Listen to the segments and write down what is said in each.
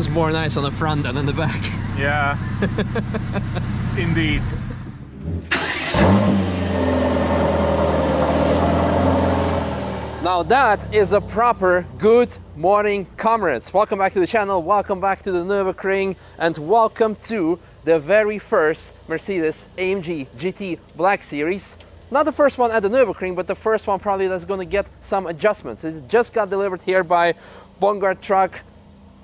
one's more nice on the front than in the back. Yeah, indeed. Now that is a proper good morning comrades. Welcome back to the channel, welcome back to the Nürburgring and welcome to the very first Mercedes AMG GT Black Series. Not the first one at the Nürburgring, but the first one probably that's going to get some adjustments. It just got delivered here by Bongard Truck.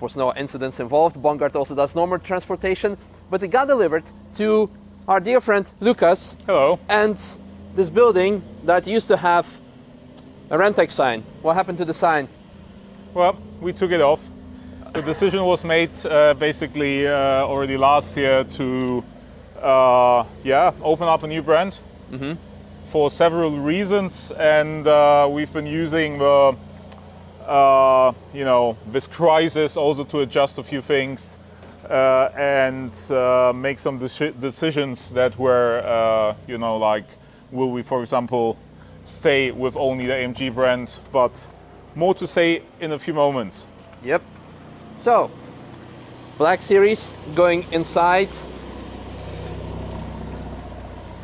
Was no incidents involved. Bongard also does normal transportation, but it got delivered to our dear friend Lukas Hello. and this building that used to have a Renntech sign. What happened to the sign? Well, we took it off. The decision was made uh, basically uh, already last year to, uh, yeah, open up a new brand for several reasons, and uh, we've been using the, uh, you know, this crisis also to adjust a few things uh, and uh, make some deci- decisions that were, uh, you know, like, will we, for example, stay with only the AMG brand, but more to say in a few moments. Yep. So, Black Series going inside.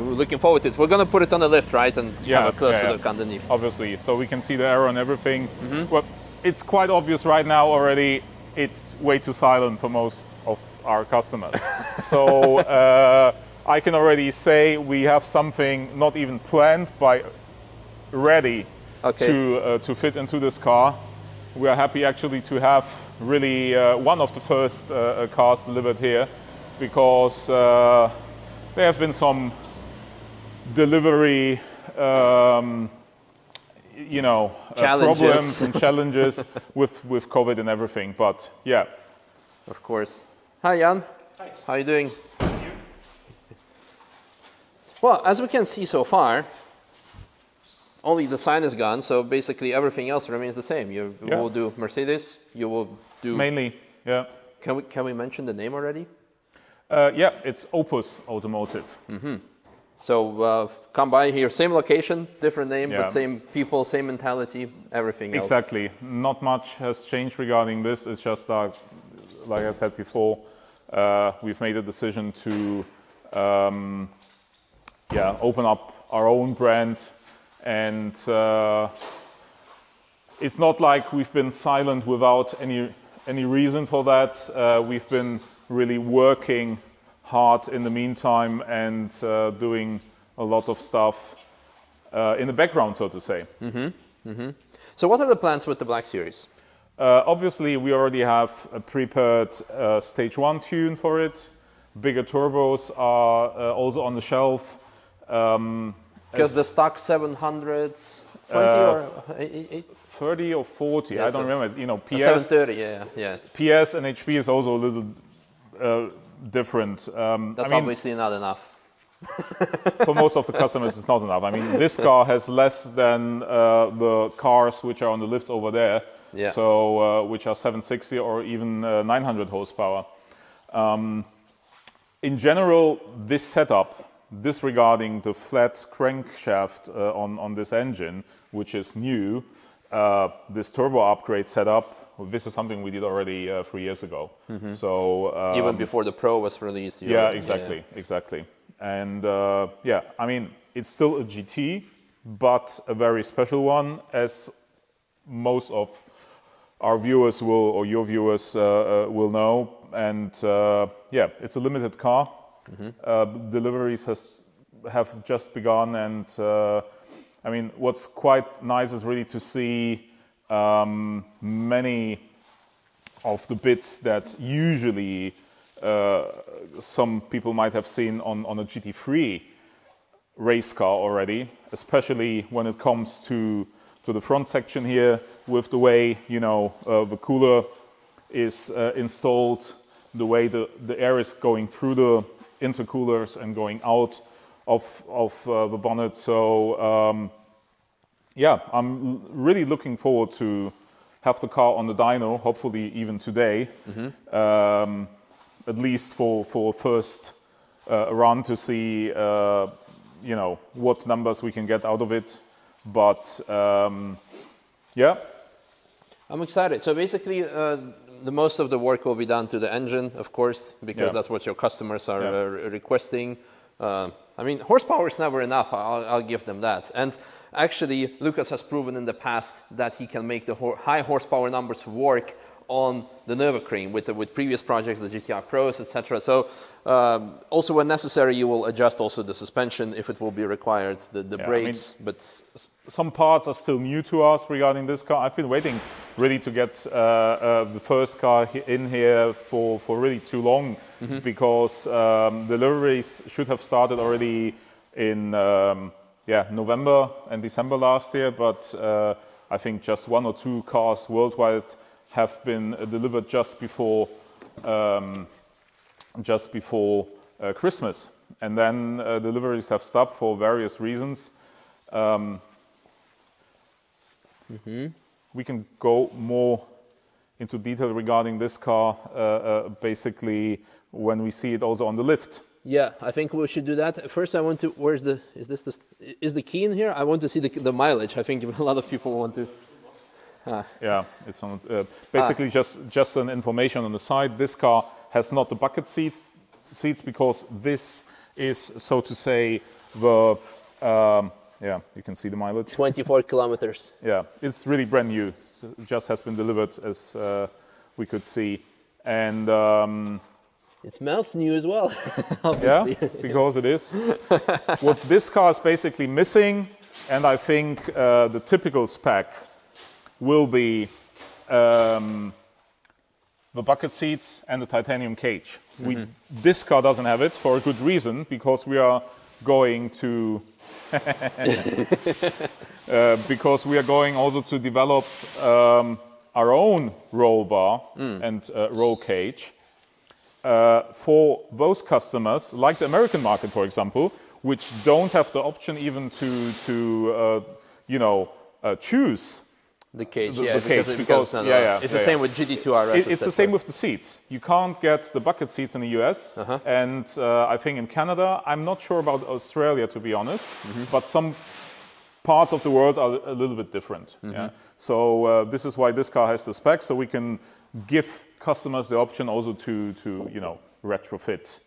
We're looking forward to it. We're gonna put it on the lift, right, and Yeah, have a closer yeah, yeah. look underneath. obviously, so we can see the aero and everything. Well, it's quite obvious right now already. It's way too silent for most of our customers. so uh, I can already say we have something not even planned, but ready Okay. to uh, to fit into this car. We are happy actually to have really uh, one of the first uh, uh, cars delivered here because uh, there have been some delivery, um, you know, uh, problems and challenges with, with COVID and everything. But yeah, Of course. Hi, Jan. Hi. How are you doing? Well, as we can see so far, only the sign is gone, so basically everything else remains the same. You Yeah. will do Mercedes. You will do. mainly, yeah. Can we can we mention the name already? Uh, yeah, it's Opus Automotive. So uh, come by here, same location, different name, Yeah. but same people, same mentality, everything else. Exactly. Not much has changed regarding this. It's just like, like I said before, uh, we've made a decision to, um, yeah, open up our own brand, and uh, it's not like we've been silent without any any reason for that. Uh, we've been really working hard in the meantime and uh, doing a lot of stuff uh, in the background, so to say. So what are the plans with the Black Series? Uh, obviously, we already have a prepared uh, stage one tune for it. Bigger turbos are uh, also on the shelf. Um, Because the stock 720 Uh, or eight- eight- 30 or 40, Yeah, I don't so- remember. You know, PS, 730, yeah, yeah. PS and HP is also a little uh, different. Um, That's I mean, obviously not enough. for most of the customers, it's not enough. I mean, this car has less than uh, the cars which are on the lifts over there. Yeah. So, uh, which are 760 or even uh, 900 horsepower. Um, in general, this setup, disregarding the flat crankshaft uh, on, on this engine, which is new, uh, this turbo upgrade setup, this is something we did already uh, three years ago. So, uh, Even before the Pro was released. yeah, already- exactly, exactly. And uh, yeah, I mean, it's still a GT, but a very special one, as most of our viewers will, or your viewers uh, uh, will know. And uh, yeah, it's a limited car. Uh, deliveries has have just begun, and uh, I mean, what's quite nice is really to see um, many of the bits that usually uh, some people might have seen on, on a GT3 race car already, especially when it comes to, to the front section here with the way, you know, uh, the cooler is uh, installed, the way the, the air is going through the intercoolers and going out of, of uh, the bonnet. So, um, yeah, I'm really looking forward to have the car on the dyno, hopefully even today, um, at least for for first uh, run to see, uh, you know, what numbers we can get out of it. But um, yeah, I'm excited. So basically, uh, the most of the work will be done to the engine, of course, because Yeah. that's what your customers are Yeah. uh, re- requesting. Uh, I mean, horsepower is never enough. I'll, I'll give them that. And actually, Lukas has proven in the past that he can make the hor- high horsepower numbers work on the Nürburgring with the, with previous projects, the GTR Pros, etc. So um, also when necessary, you will adjust also the suspension if it will be required, the, the Yeah, I mean- brakes. but some parts are still new to us regarding this car. I've been waiting really to get uh, uh, the first car in here for, for really too long because um, deliveries should have started already in um, yeah November and December last year, but uh, I think just one or two cars worldwide have been uh, delivered just before um, just before uh, Christmas, and then uh, deliveries have stopped for various reasons. Um, We can go more into detail regarding this car, uh, uh, basically when we see it also on the lift. Yeah, I think we should do that. First, I want to. Where's the? Is this the? Is the key in here? I want to see the, the mileage. I think a lot of people want to. Yeah, it's on, uh, basically just just an information on the side. This car has not the bucket seat seats because this is, so to say, the um, yeah. You can see the mileage. 24 kilometers. Yeah, it's really brand new. S- Just has been delivered, as uh, we could see, and um, It smells new as well. yeah, because it is. what this car is basically missing, and I think uh, the typical spec will be um, the bucket seats and the titanium cage. We, this car doesn't have it for a good reason because we are going to uh, because we are going also to develop um, our own roll bar and uh, roll cage uh, for those customers, like the American market, for example, which don't have the option even to to uh, you know uh, choose. The cage, The- yeah, the because, cage, because- no, no, yeah, yeah, it's yeah, the same with GT2 RS. It- it's the same with the seats. You can't get the bucket seats in the US, Uh-huh. and uh, I think in Canada. I'm not sure about Australia, to be honest, Mm-hmm. but some parts of the world are a little bit different. Mm-hmm. Yeah? So uh, this is why this car has the spec, so we can give customers the option also to to you know retrofit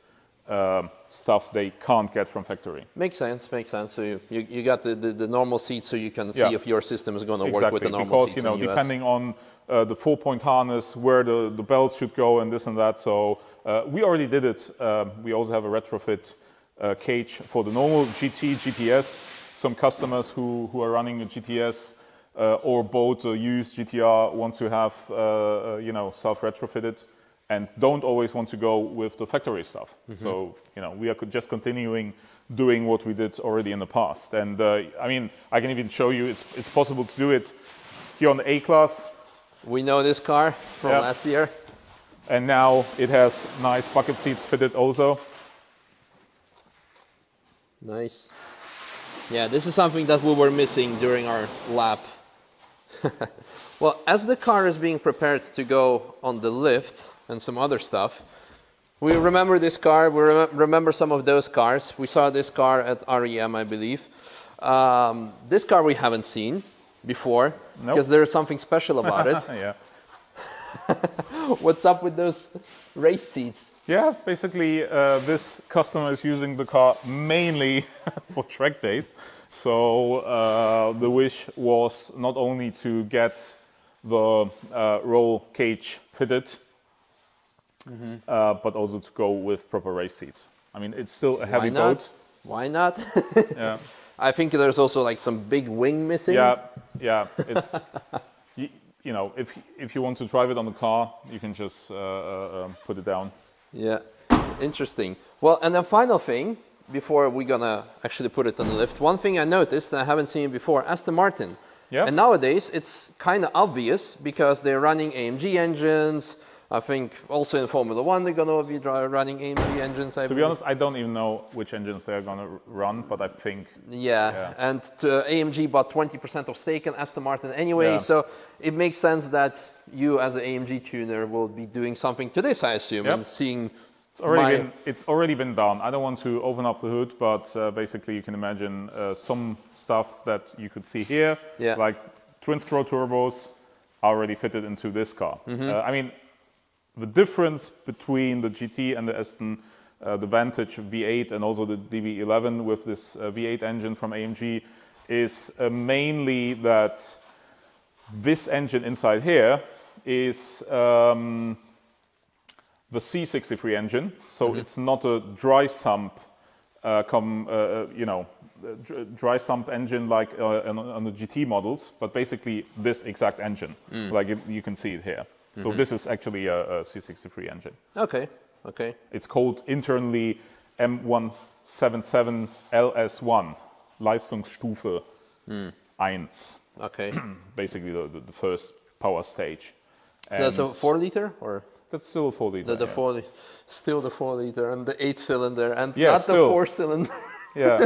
um, stuff they can't get from factory. Makes sense, makes sense. So you, you, you got the, the, the normal seats so you can see Yeah. if your system is going to work with the normal because seats you know, in the US. depending on uh, the four-point harness, where the, the belts should go, and this and that. So uh, we already did it. Um, we also have a retrofit uh, cage for the normal GT, GTS. Some customers who, who are running a GTS uh, or both a used GTR want to have uh, uh, you know self-retrofitted and don't always want to go with the factory stuff. Mm-hmm. So you know we are just continuing doing what we did already in the past. And uh, I mean I can even show you it's it's possible to do it here on the A class, We know this car from Yeah. last year. and now it has nice bucket seats fitted also. Nice. Yeah, this is something that we were missing during our lap. well, as the car is being prepared to go on the lift and some other stuff, we remember this car. We rem- remember some of those cars. We saw this car at REM, I believe. Um, this car we haven't seen before Nope. because there is something special about it. yeah. What's up with those race seats? Yeah, basically, uh, this customer is using the car mainly for track days. So uh, the wish was not only to get the uh, roll cage fitted, uh, but also to go with proper race seats. I mean, it's still a heavy Why not? boat. Why not? Yeah, I think there's also like some big wing missing. yeah, yeah. It's you, you know, if if you want to drive it on the car, you can just uh, uh, um, put it down. Yeah, interesting. Well, and then final thing before we're gonna actually put it on the lift. One thing I noticed that I haven't seen before: Aston Martin. Yeah. And nowadays it's kind of obvious because they're running AMG engines. I think also in Formula One they're gonna be running AMG engines. I To be honest, I don't even know which engines they're going to run, but I think Yeah, Yeah. and to, AMG bought 20% of stake in Aston Martin anyway, Yeah. so it makes sense that you, as an AMG tuner, will be doing something to this, I assume, Yep. and seeing. it's already my- been it's already been done. I don't want to open up the hood, but uh, basically you can imagine uh, some stuff that you could see here, Yeah. like twin scroll turbos, already fitted into this car. Mm-hmm. Uh, I mean, the difference between the GT and the Aston, uh, the Vantage V8 and also the DB11 with this uh, V8 engine from AMG is uh, mainly that this engine inside here is um, the C63 engine, so Mm-hmm. it's not a dry sump, uh, com, uh, uh, you know, dry sump engine like uh, on, on the GT models, but basically this exact engine, Mm. like you, you can see it here. So Mm-hmm. this is actually a, a C63 engine. Okay, okay. It's called internally M177 LS1, Leistungsstufe 1, Okay. basically the, the, the first power stage. So that's a four liter or that's still a 4 liter. the, the yeah. four, still the four liter and the eight cylinder and Yeah, not the still. four cylinder. Yeah.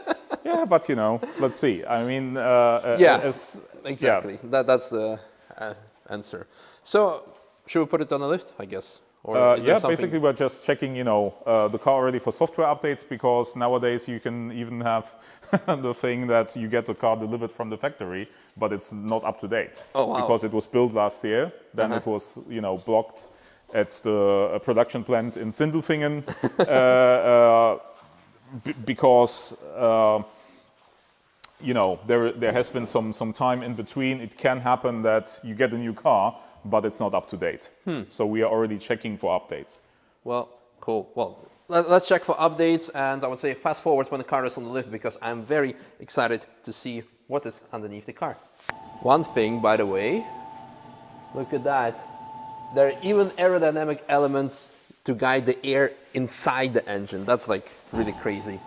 yeah, but you know, let's see. I mean, uh, uh, Yeah. as- exactly. That that's the uh, answer. So should we put it on a lift? I guess. Or Uh, yeah, basically we're just checking, you know, uh, the car already for software updates because nowadays you can even have the thing that you get the car delivered from the factory, but it's not up to date Oh, wow. because it was built last year. Then Uh-huh. it was, you know, blocked at the uh, production plant in Sindelfingen uh, uh, b- because. Uh, you know, there, there has been some, some time in between. It can happen that you get a new car, but it's not up to date. Hmm. So we are already checking for updates. Well, cool. Well, let, us check for updates, and I would say fast forward when the car is on the lift because I'm very excited to see what is underneath the car. One thing, by the way, look at that. There are even aerodynamic elements to guide the air inside the engine. That's like really crazy.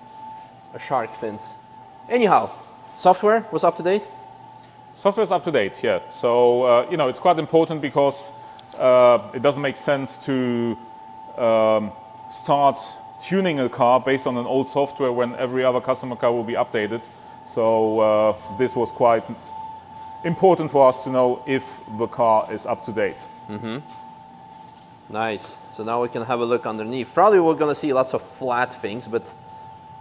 A shark fins. Anyhow, software was up to date. Software is up to date, yeah. So, uh, you know, it's quite important because uh, it doesn't make sense to um, start tuning a car based on an old software when every other customer car will be updated. So, uh, this was quite important for us to know if the car is up to date. Mm -hmm. Nice. So now we can have a look underneath. Probably we're gonna see lots of flat things, but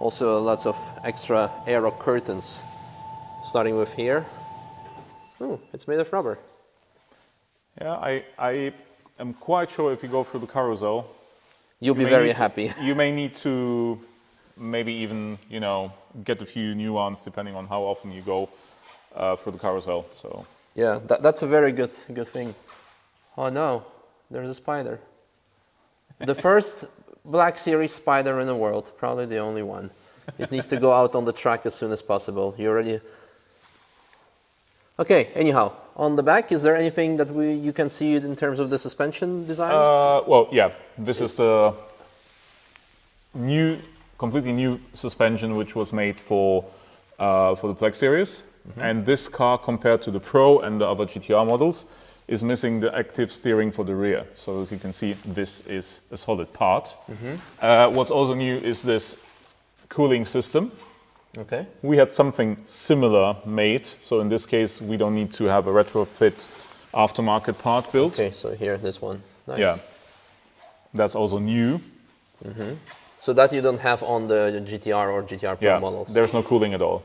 also lots of extra aero curtains. Starting with here. Oh, it's made of rubber. Yeah, I, I am quite sure if you go through the carousel, You'll be very need to- happy. you may need to maybe even, you know, get a few new ones depending on how often you go uh, through the carousel. So, Yeah, that, that's a very good good thing. Oh no, there's a spider. The first Black Series spider in the world, probably the only one. It needs to go out on the track as soon as possible. You already. Okay. Anyhow, on the back, is there anything that we you can see in terms of the suspension design? uh, well, yeah, this is the new, completely new suspension which was made for uh, for the Black series, and this car compared to the Pro and the other GTR models is missing the active steering for the rear. So as you can see, this is a solid part. Uh, what's also new is this cooling system. Okay. We had something similar made, so in this case, we don't need to have a retrofit aftermarket part built. Okay. So here, this one. Nice. Yeah, that's also new. Mm -hmm. So that you don't have on the GTR or GTR Pro Yeah, models. there's no cooling at all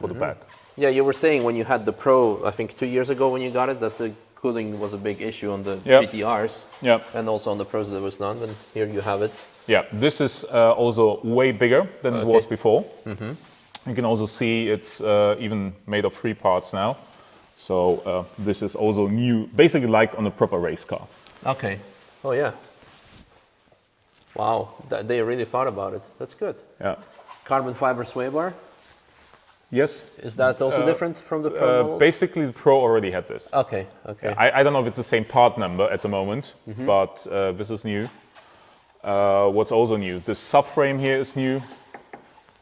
for the back. Yeah, you were saying when you had the Pro, I think two years ago when you got it, that the cooling was a big issue on the Yeah. GTRs. Yeah, And also on the Pros there was none, and here you have it. yeah. This is uh, also way bigger than it was Okay. before. You can also see it's uh, even made of three parts now. So uh, this is also new, basically like on a proper race car. Okay. Oh yeah. Wow, th- they really thought about it. That's good. Yeah. Carbon fiber sway bar. Yes. Is that also Uh, different from the Pro Uh, basically, the Pro already had this. Okay. Okay. I, I don't know if it's the same part number at the moment, but uh, this is new. Uh, what's also new? The subframe here is new.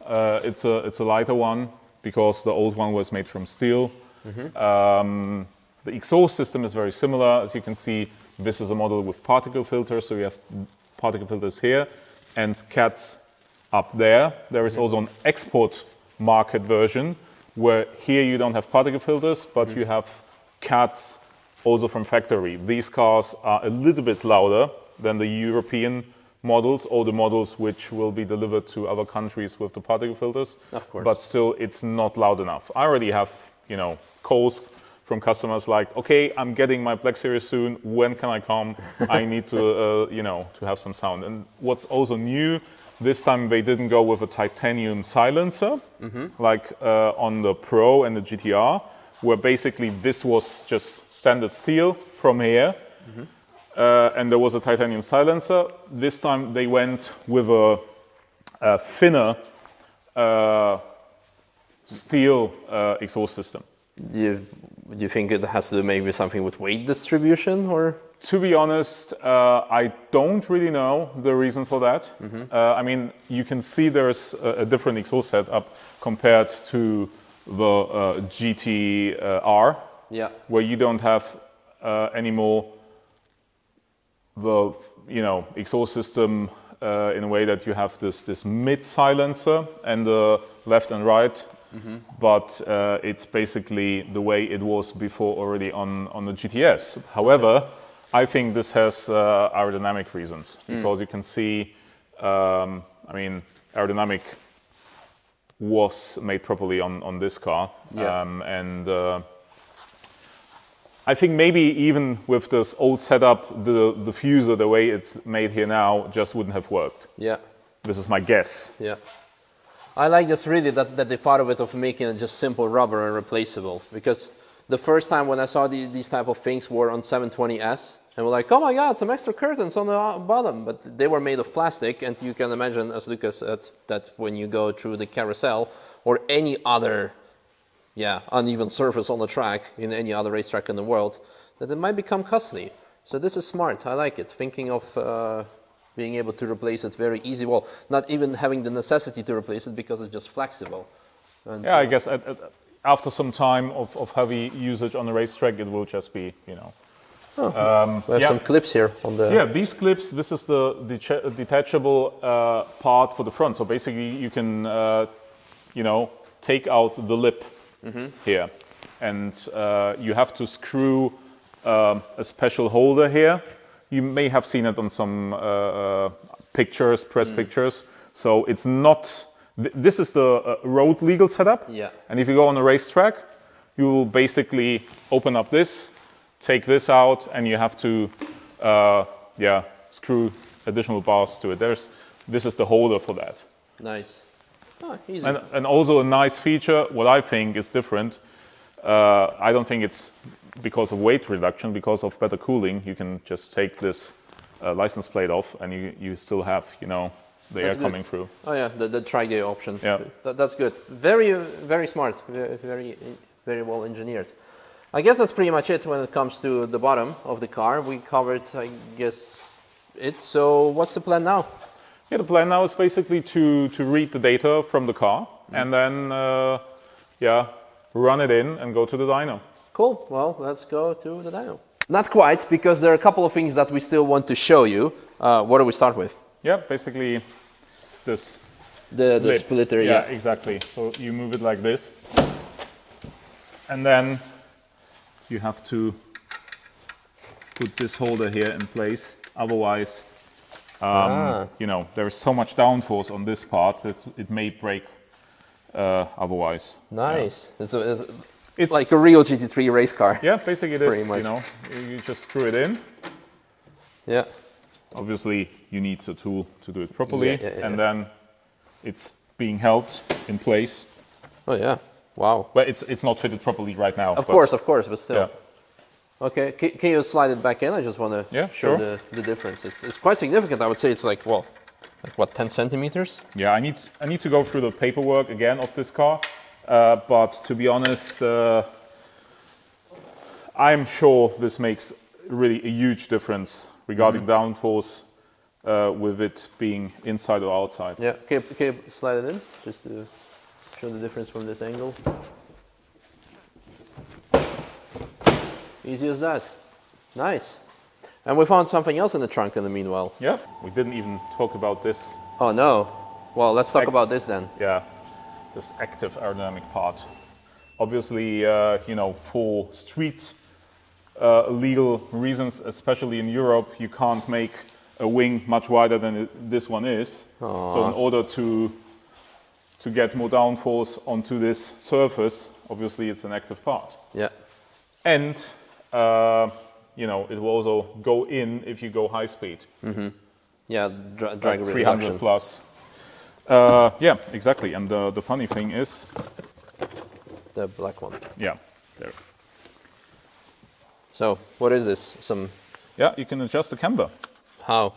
Uh, it's a it's a lighter one because the old one was made from steel. Um, the exhaust system is very similar. As you can see, this is a model with particle filters, so we have particle filters here and cats up there. There is also an export market version where here you don't have particle filters, but you have cats also from factory. These cars are a little bit louder than the European models or the models which will be delivered to other countries with the particle filters. Of course. But still, it's not loud enough. I already have, you know, calls from customers like, okay, I'm getting my Black Series soon. When can I come? I need to, uh, you know, to have some sound. And what's also new, this time they didn't go with a titanium silencer, like uh, on the Pro and the GTR, where basically this was just standard steel from here, uh, and there was a titanium silencer. This time they went with a, a thinner uh, steel uh, exhaust system. Do you, do you think it has to do maybe something with weight distribution or? To be honest, uh, I don't really know the reason for that. Uh, I mean, you can see there's a, a different exhaust setup compared to the uh, GT-R, Yeah. where you don't have uh, anymore the you know exhaust system uh, in a way that you have this this mid silencer and the left and right, but uh, it's basically the way it was before already on on the GTS. However, I think this has uh, aerodynamic reasons because you can see, um, I mean, aerodynamic was made properly on on this car, Yeah. um, and. I think maybe even with this old setup, the the fuser, the way it's made here now, just wouldn't have worked. Yeah. This is my guess. Yeah. I like this really that, that they thought of it of making it just simple rubber and replaceable because the first time when I saw the, these type of things were on 720S and we're like, oh my god, some extra curtains on the uh, bottom, but they were made of plastic and you can imagine, as Lukas said, that when you go through the carousel or any other yeah, uneven surface on the track in any other racetrack in the world, that it might become costly. So this is smart. I like it. Thinking of uh, being able to replace it very easy. Well, not even having the necessity to replace it because it's just flexible. And, Yeah, I guess at, at, after some time of, of heavy usage on the racetrack, it will just be, you know. we have yeah. some clips here on the. Yeah, these clips, this is the deta- detachable uh, part for the front. So basically, you can, uh, you know, take out the lip here, and uh, you have to screw um, a special holder here. You may have seen it on some uh, uh, pictures, press pictures. So it's not. th- This is the uh, road legal setup. Yeah. And if you go on a racetrack, you will basically open up this, take this out, and you have to, uh, yeah, screw additional bars to it. There's, this is the holder for that. Nice. Oh, easy. And, and also a nice feature, what I think is different, uh, I don't think it's because of weight reduction, because of better cooling, you can just take this uh, license plate off and you, you still have, you know, the air good. coming through. Oh yeah, the, the tri-gay option. Yeah. That, that's good. Very, very smart. Very, very, very well engineered. I guess that's pretty much it when it comes to the bottom of the car. We covered, I guess, it. So what's the plan now? Yeah, the plan now is basically to, to read the data from the car Mm-hmm. and then, uh, yeah, run it in and go to the dyno. Cool. Well, let's go to the dyno. Not quite, because there are a couple of things that we still want to show you. Uh, what do we start with? Yeah, basically this The, the lip. splitter. Yeah, Yeah. exactly. So you move it like this, and then you have to put this holder here in place. Otherwise, um, Ah. you know, there is so much downforce on this part that it may break. Uh, otherwise, Nice. It's, a, it's, It's- like a real GT3 race car. yeah, basically it is. Much. You know, you just screw it in. Yeah. Obviously, you need a tool to do it properly, Yeah, yeah, yeah, and yeah. then it's being held in place. Oh yeah. Wow. Well, it's it's not fitted properly right now. Of but- course, of course, but still. Okay, can, can you slide it back in? I just want to Yeah, show sure. the, the difference. It's, it's quite significant. I would say it's like, well, like what, 10 centimeters? Yeah, I need I need to go through the paperwork again of this car, uh, but to be honest, uh, I'm sure this makes really a huge difference regarding downforce uh, with it being inside or outside. Yeah, can you, can you slide it in? Just to show the difference from this angle. Easy as that. Nice. And we found something else in the trunk in the meanwhile. Yeah, we didn't even talk about this. Oh no. Well, let's talk about this then. Yeah, this active aerodynamic part. Obviously, uh, you know, for street uh, legal reasons, especially in Europe, you can't make a wing much wider than it, this one is. So, in order to to get more downforce onto this surface, obviously, it's an active part. Yeah. and uh, you know it will also go in if you go high speed, Yeah, dra- drag like 300 reduction. plus. Uh, yeah, exactly. And the, the funny thing is, The black one. yeah, there. So what is this? Some Yeah, you can adjust the camber. how?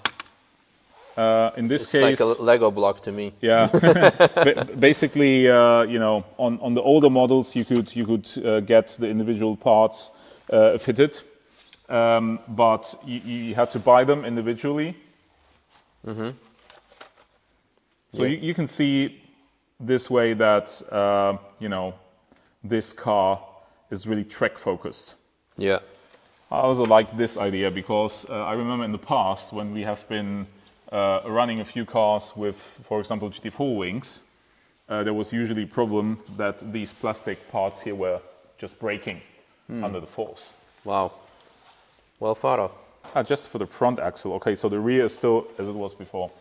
Uh, in this case It's case, like a Lego block to me. Yeah, basically, uh, you know, on, on the older models, you could you could uh, get the individual parts uh, fitted, um, but you, you had to buy them individually. So Yeah. you, you can see this way that uh, you know this car is really track focused. Yeah. I also like this idea because uh, I remember in the past when we have been uh, running a few cars with, for example, GT4 wings, uh, there was usually a problem that these plastic parts here were just breaking under the force. Wow. Well thought of. Ah, just for the front axle. Okay, so the rear is still as it was before.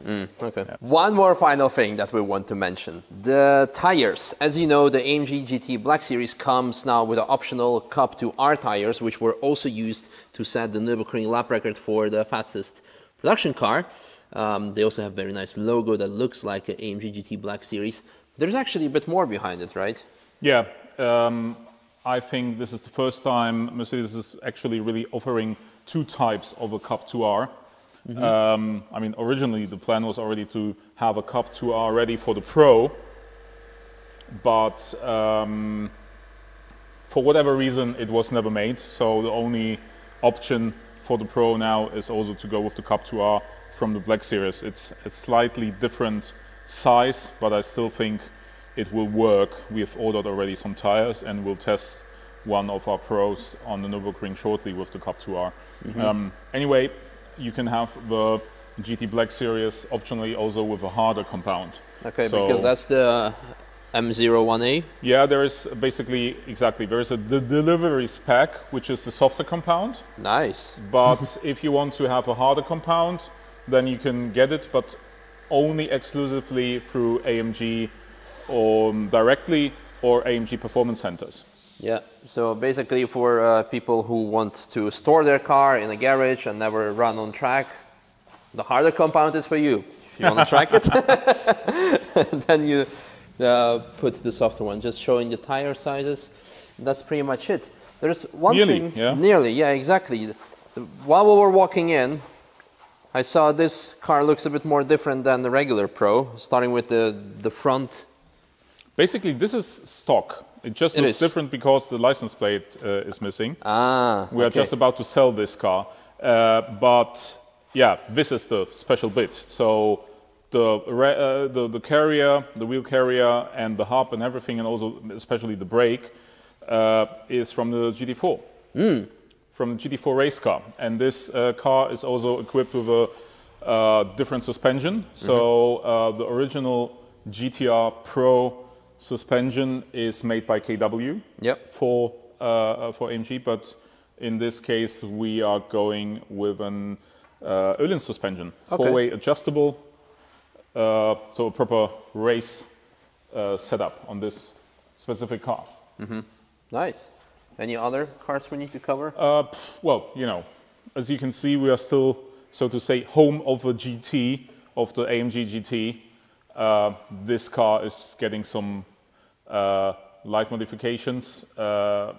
Okay. One more final thing that we want to mention. The tires. As you know, the AMG GT Black Series comes now with the optional Cup 2R tires, which were also used to set the Nürburgring lap record for the fastest production car. Um, they also have very nice logo that looks like an AMG GT Black Series. There's actually a bit more behind it, right? Yeah, um, I think this is the first time Mercedes is actually really offering two types of a Cup 2R. Um, I mean, originally the plan was already to have a Cup 2R ready for the Pro, but um, for whatever reason it was never made. So the only option for the Pro now is also to go with the Cup 2R from the Black Series. It's a slightly different size, but I still think it will work. We have ordered already some tires and we'll test one of our pros on the Nürburgring shortly with the Cup 2R. Um, anyway, you can have the GT Black Series optionally also with a harder compound. Okay, So- because that's the MO1A. yeah, there is basically exactly there is a the delivery spec which is the softer compound. Nice. But if you want to have a harder compound, then you can get it, but only exclusively through AMG um, directly or AMG performance centers. Yeah, so basically for uh, people who want to store their car in a garage and never run on track, the harder compound is for you. If you want to track it, then you uh, put the softer one, just showing the tire sizes. That's pretty much it. There's one Nearly, thing. yeah. Nearly, yeah, exactly. While we were walking in, I saw this car looks a bit more different than the regular Pro, starting with the, the front. Basically, this is stock. It just It looks is. different because the license plate uh, is missing. Ah, We are okay. just about to sell this car, uh, but yeah, this is the special bit. So the, uh, the the carrier, the wheel carrier, and the hub and everything, and also especially the brake, uh, is from the GT4, from the GT4 race car. And this uh, car is also equipped with a uh, different suspension. So uh, the original GTR Pro suspension is made by KW Yep. for uh, for AMG, but in this case we are going with an uh, Öhlins suspension, Okay. four-way adjustable, uh, so a proper race uh, setup on this specific car. Nice. Any other cars we need to cover? Uh, well, you know, as you can see, we are still, so to say, home of a GT of the AMG GT. Uh, this car is getting some light modifications. Uh,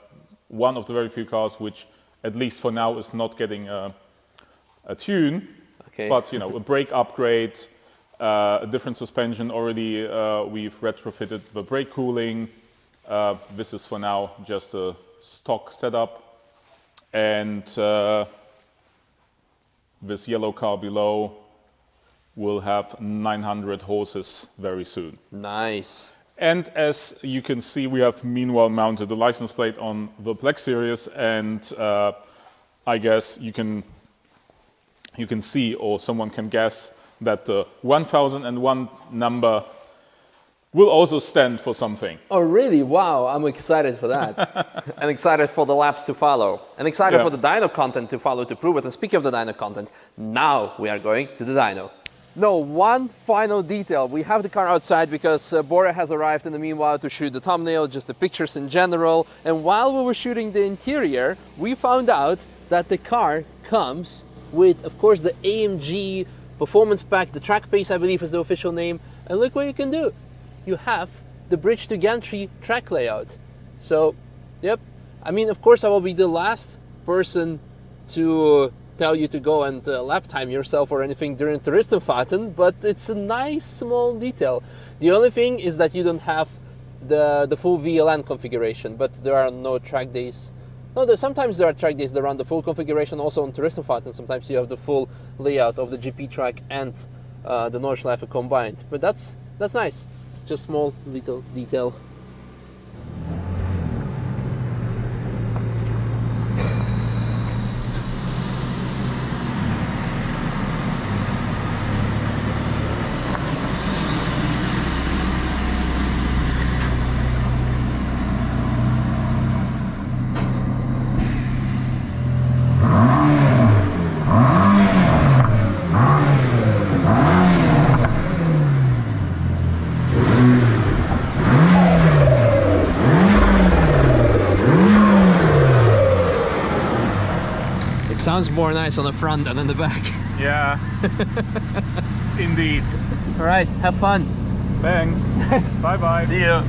one of the very few cars which, at least for now, is not getting a, a tune, Okay. but you know, a brake upgrade, uh, a different suspension. Already, uh, we've retrofitted the brake cooling. Uh, this is for now just a stock setup, and uh, this yellow car below will have 900 horses very soon. Nice. And as you can see, we have meanwhile mounted the license plate on the Black Series, and uh, I guess you can you can see, or someone can guess, that the 1001 number will also stand for something. Oh, really? Wow, I'm excited for that. and excited for the laps to follow. And excited Yeah. for the dyno content to follow to prove it. And speaking of the dyno content, now we are going to the dyno. No, one final detail. We have the car outside because uh, Bora has arrived in the meanwhile to shoot the thumbnail, just the pictures in general. And while we were shooting the interior, we found out that the car comes with, of course, the AMG performance pack, the track pace, I believe, is the official name. And look what you can do. You have the bridge to gantry track layout. So, yep. I mean, of course, I will be the last person to tell you to go and uh, lap time yourself or anything during Touristenfahrten, but it's a nice small detail. The only thing is that you don't have the the full VLN configuration, but there are no track days. No, there, sometimes there are track days that run the full configuration also on Touristenfahrten. Sometimes you have the full layout of the GP track and uh, the Nordschleife combined. But that's that's nice. Just small little detail. It sounds more nice on the front than in the back. Yeah, indeed. All right, have fun. Thanks. bye bye. See you.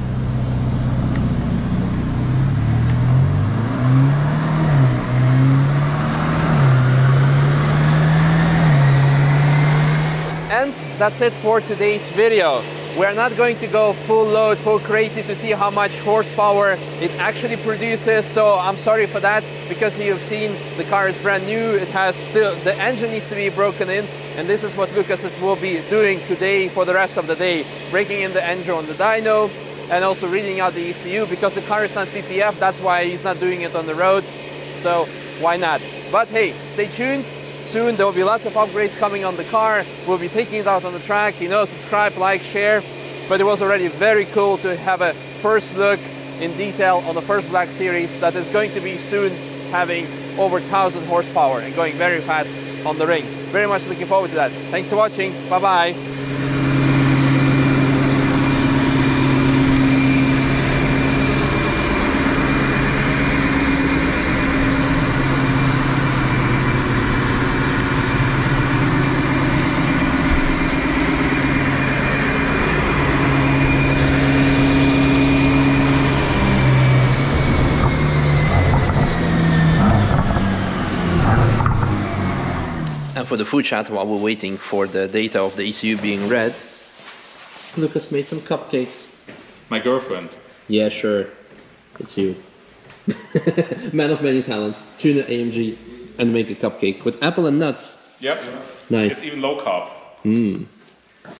And that's it for today's video. We're not going to go full load, full crazy to see how much horsepower it actually produces. So I'm sorry for that because you've seen the car is brand new. It has still, the engine needs to be broken in. And this is what Lukas will be doing today for the rest of the day. Breaking in the engine on the dyno and also reading out the ECU because the car is not PPF. That's why he's not doing it on the road. So why not? But hey, stay tuned. Soon there will be lots of upgrades coming on the car. We'll be taking it out on the track. You know, subscribe, like, share. But it was already very cool to have a first look in detail on the first Black Series that is going to be soon having over 1000 horsepower and going very fast on the ring. Very much looking forward to that. Thanks for watching. Bye bye food chat, while we're waiting for the data of the ECU being read, Lukas made some cupcakes. My girlfriend. Yeah, sure. It's you. Man of many talents. Tune an AMG and make a cupcake with apple and nuts. Yep. Nice. It's even low carb. Mm.